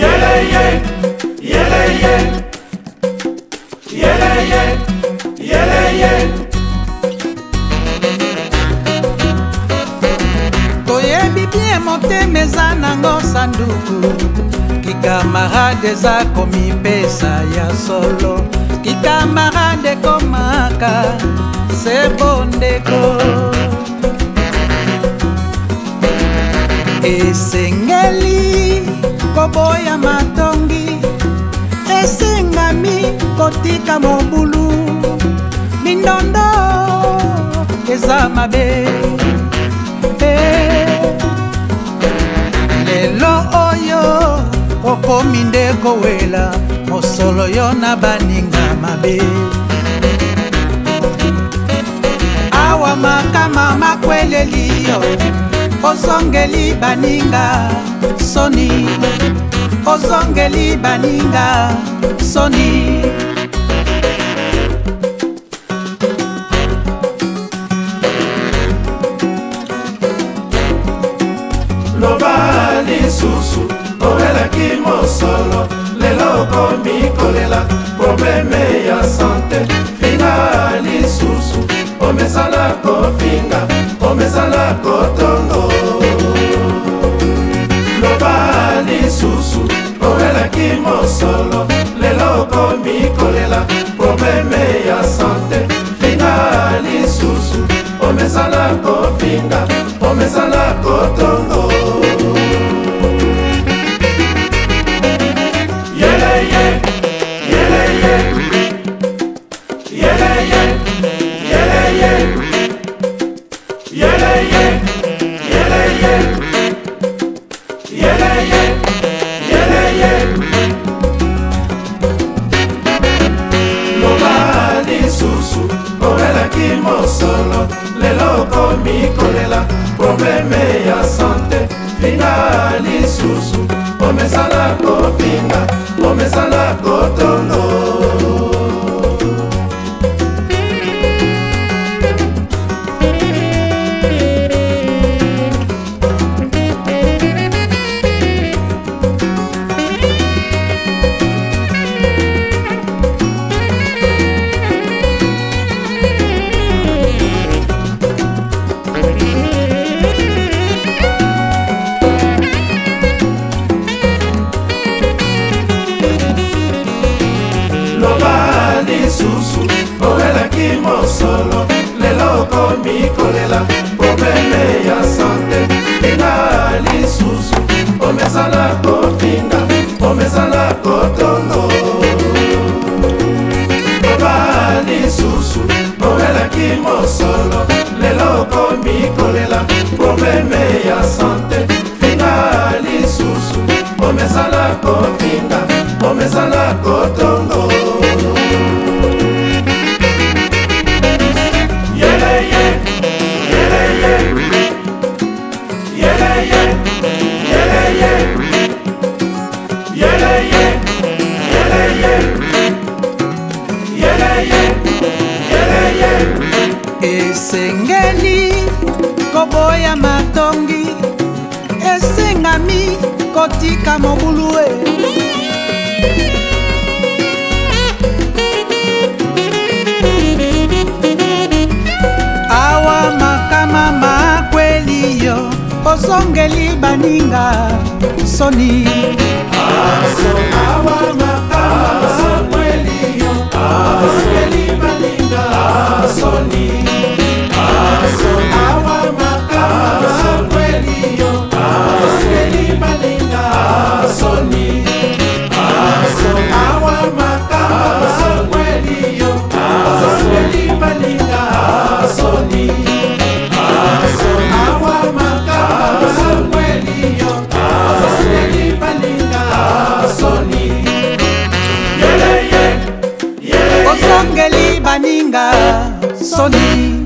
yeleye yeleye yeleye yeleye toyebi bie motema eza nango sanduku kikamarade eza komipesa ya solo kikamarade ekomaka sebondeko esengeli koboya matongi esengami kotika mobulu mindondo eza mabe lelo oyo okomi nde kowela mosolo yo na baninga mabe awa makama makweleli yo ozongeli baninga soni ozongeli baninga soni loba lisusu olelaki mosolo lelo okomi kolela probleme ya sante fina lisusu omesala kofinga omesala ko ezali mosolo lelo okomi kolela probleme ya sante finga lisusu omezala kofinga omezala kotongo ezali mosolo lelo okomi kolela pomene ya sante tina lisusu omezana kofinga omezana kotongo oba lisusu omelaki mosolo lelo okomi kolela pomeme ya sante tina lisusu omezana kofinga omezana kotongo esengeli koboya matongi esengami kotika mobulu e awa makama makweli yo ozongeli baninga soni awa makama makweli yo ozongeli kolinga soni